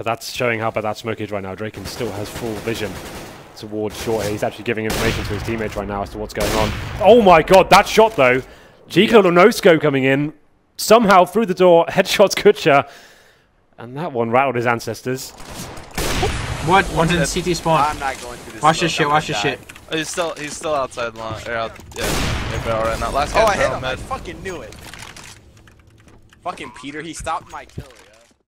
But that's showing how bad that smoke is right now. Draken still has full vision towards short here. He's actually giving information to his teammates right now as to what's going on. Oh my god, that shot though. Chico yeah. Lonosco coming in. Somehow through the door, headshots Kutcher. And that one rattled his ancestors. What? One's in the CT spawn. I'm not going through this. Watch this shit, watch this shit. Oh, he's still he's still outside long or out yeah, barrel right now. Last Oh I hit him, I fucking knew it. Fucking Peter, he stopped my kill.